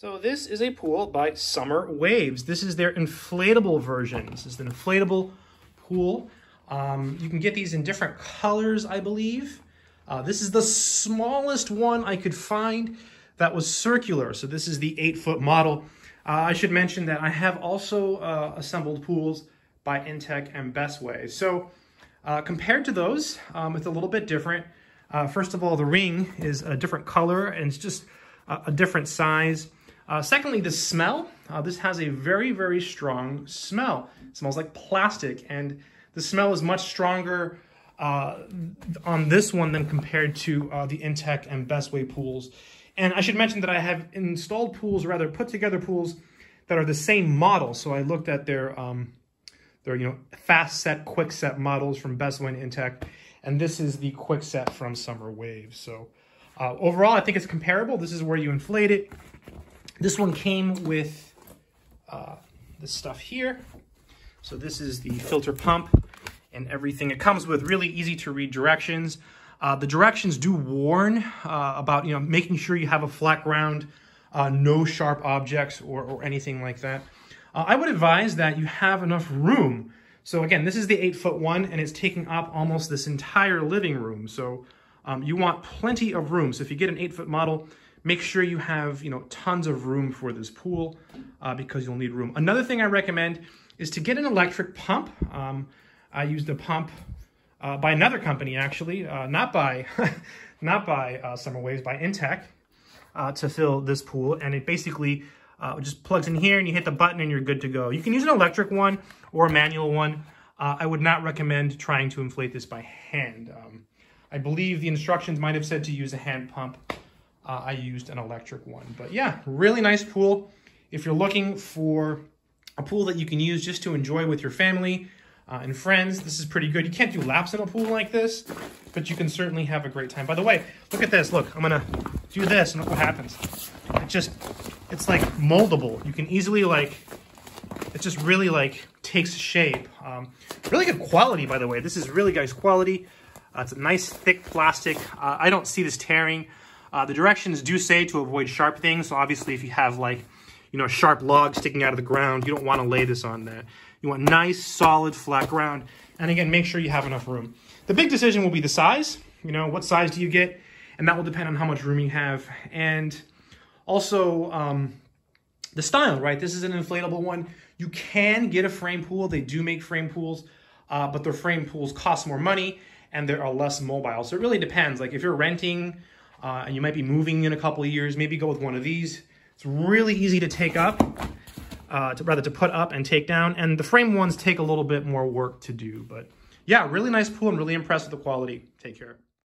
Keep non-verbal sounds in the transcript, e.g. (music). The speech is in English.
So this is a pool by Summer Waves. This is their inflatable version. This is an inflatable pool. Um, you can get these in different colors, I believe. Uh, this is the smallest one I could find that was circular. So this is the eight foot model. Uh, I should mention that I have also uh, assembled pools by Intex and Bestway. So uh, compared to those, um, it's a little bit different. Uh, first of all, the ring is a different color and it's just a, a different size. Uh, secondly, the smell. Uh, this has a very, very strong smell. It smells like plastic, and the smell is much stronger uh, on this one than compared to uh, the Intex and Bestway pools. And I should mention that I have installed pools, or rather put together pools that are the same model. So I looked at their, um, their you know, fast set, quick set models from Bestway and Intex, and this is the quick set from Summer Wave. So uh, overall, I think it's comparable. This is where you inflate it. This one came with uh, this stuff here. So this is the filter pump and everything. It comes with really easy to read directions. Uh, the directions do warn uh, about you know making sure you have a flat ground, uh, no sharp objects or, or anything like that. Uh, I would advise that you have enough room. So again, this is the eight foot one and it's taking up almost this entire living room. So um, you want plenty of room. So if you get an eight foot model, Make sure you have, you know, tons of room for this pool uh, because you'll need room. Another thing I recommend is to get an electric pump. Um, I used a pump uh, by another company, actually, uh, not by (laughs) not by uh, Summer Waves, by Intex, uh, to fill this pool. And it basically uh, just plugs in here and you hit the button and you're good to go. You can use an electric one or a manual one. I would not recommend trying to inflate this by hand. Um, I believe the instructions might have said to use a hand pump uh, I used an electric one. But yeah, really nice pool. If you're looking for a pool that you can use just to enjoy with your family uh, and friends, this is pretty good. You can't do laps in a pool like this, but you can certainly have a great time. By the way, look at this. Look, I'm to do this and look what happens. It just, it's like moldable. You can easily like, it just really like takes shape. Um, really good quality, by the way. This is really nice quality. Uh, it's a nice thick plastic. Uh, I don't see this tearing. Uh, the directions do say to avoid sharp things. So obviously if you have like, you know, a sharp log sticking out of the ground, you don't want to lay this on that. You want nice, solid, flat ground. And again, make sure you have enough room. The big decision will be the size. You know, what size do you get? And that will depend on how much room you have. And also um, the style, right? This is an inflatable one. You can get a frame pool. They do make frame pools, uh, but their frame pools cost more money and they are less mobile. So it really depends. Like if you're renting uh, and you might be moving in a couple of years, maybe go with one of these. It's really easy to take up, uh, to, rather to put up and take down, and the frame ones take a little bit more work to do. But yeah, really nice pool and really impressed with the quality. Take care.